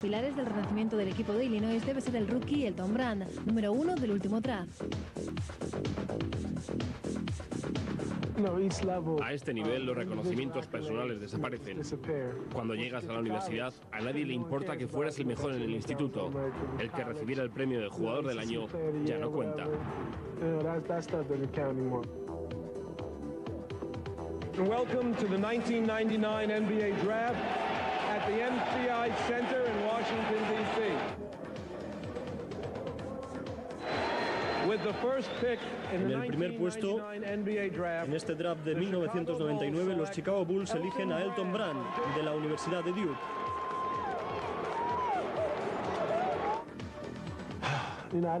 Pilares del renacimiento del equipo de Illinois debe ser el rookie Elton Brand, número uno del último draft. A este nivel los reconocimientos personales desaparecen. Cuando llegas a la universidad, a nadie le importa que fueras el mejor en el instituto. El que recibiera el premio de jugador del año ya no cuenta. Welcome to the 1999 NBA Draft the MCI Center in Washington, D.C. With the first pick in En the el primer puesto, 1999 NBA Draft, En este draft de 1999, los Chicago Bulls eligen a Elton Brand, de la Universidad de Duke.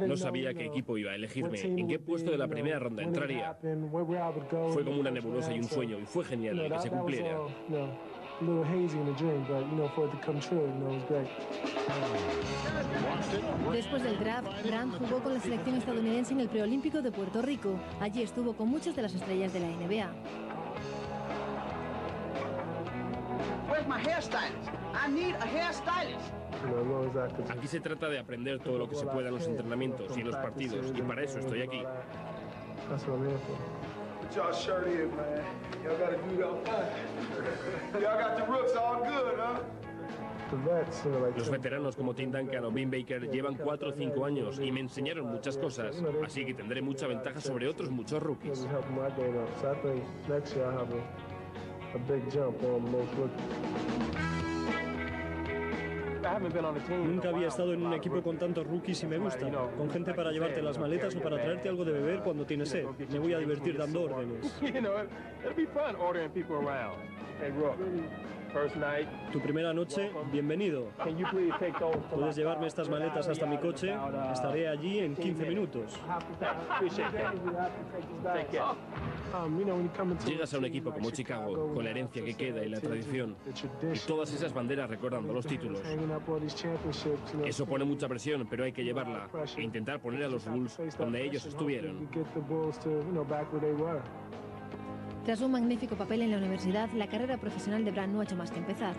No sabía qué equipo iba a elegirme, en qué puesto de la primera ronda entraría. Fue como una nebulosa y un sueño, y fue genial el que se cumpliera. Después del draft, Brand jugó con la selección estadounidense en el preolímpico de Puerto Rico. Allí estuvo con muchas de las estrellas de la NBA. Where's my hairstylist? I need a hairstylist. Aquí se trata de aprender todo lo que se pueda en los entrenamientos y en los partidos, y para eso estoy aquí. Y'all shirt in, man. Y'all got a good. Y'all got the rooks all good, huh? Los veteranos como Tim Duncan o Bean Baker llevan 4 o 5 años y me enseñaron muchas cosas, así que tendré mucha ventaja sobre otros muchos rookies. Nunca había estado en un equipo con tantos rookies y me gusta. Con gente para llevarte las maletas o para traerte algo de beber cuando tienes sed. Me voy a divertir dando órdenes. Tu primera noche, bienvenido. can you please take those? to Puedes llevarme estas maletas hasta mi coche. Estaré allí en 15 minutos. Care. Llegas a un equipo como Chicago, con la herencia que queda y la tradición, y todas esas banderas recordando los títulos. Eso pone mucha presión, pero hay que llevarla e intentar poner a los Bulls donde ellos estuvieron. Tras un magnífico papel en la universidad, la carrera profesional de Brand no ha hecho más que empezar.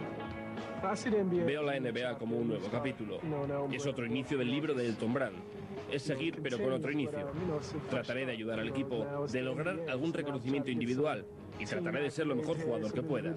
Veo la NBA como un nuevo capítulo. Es otro inicio del libro de Elton Brand. Es seguir, pero con otro inicio. Trataré de ayudar al equipo, de lograr algún reconocimiento individual y trataré de ser lo mejor jugador que pueda.